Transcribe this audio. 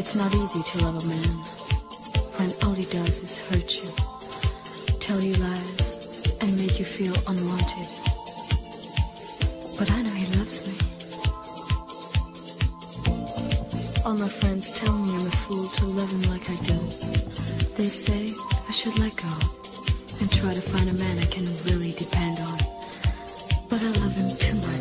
It's not easy to love a man when all he does is hurt you, tell you lies, and make you feel unwanted. But I know he loves me. All my friends tell me I'm a fool to love him like I do. They say I should let go and try to find a man I can really depend on. But I love him too much.